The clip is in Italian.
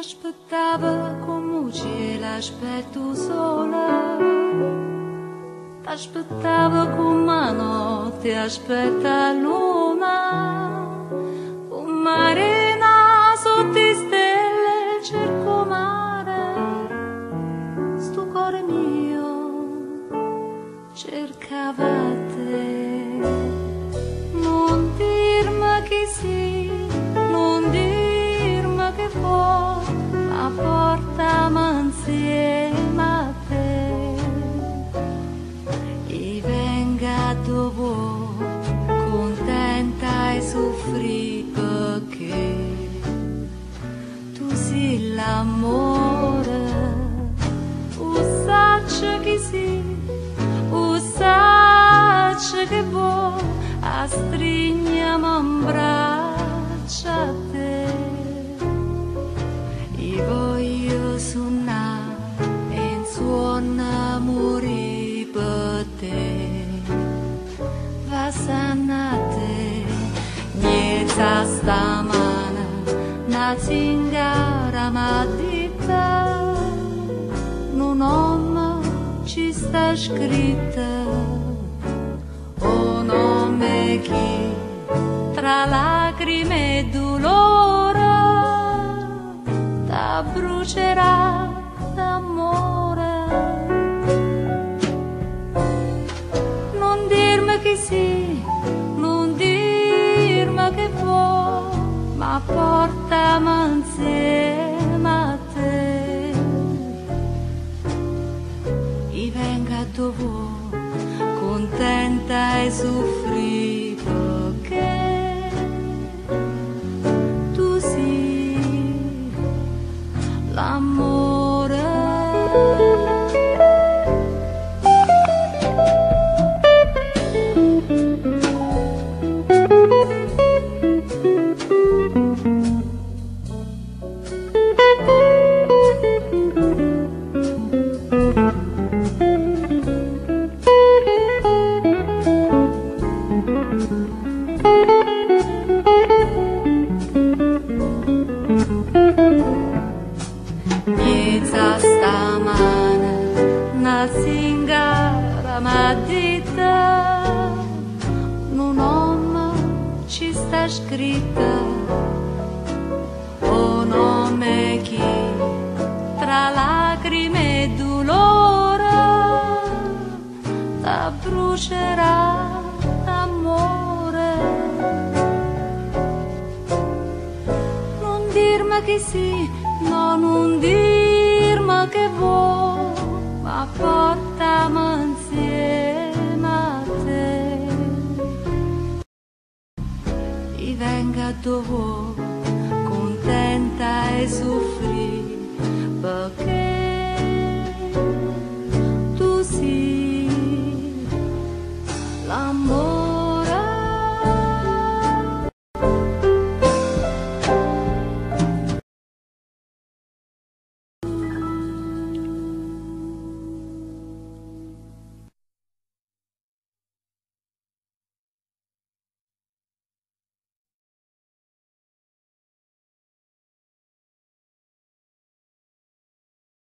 T'aspettava come cielo aspetto sola T'aspettava come a notte aspetta luna Un marina Ma portami insieme a te. E venga dopo contenta e soffri perché Tu sei l'amore Va sanate, niente stamana Na zingara ma dita Un nome ci sta scritta Un nome che tra lacrime e dolore portami insieme a te. E venga dove contenta e soffri perché tu sei l'amore zingara madita un nome ci sta scritta un nome che tra lacrime e dolore la brucerà d'amore. Non dirmi che sì, no, non dirmi che vuoi, ma portami insieme a te. E venga dove contenta e soffri, perché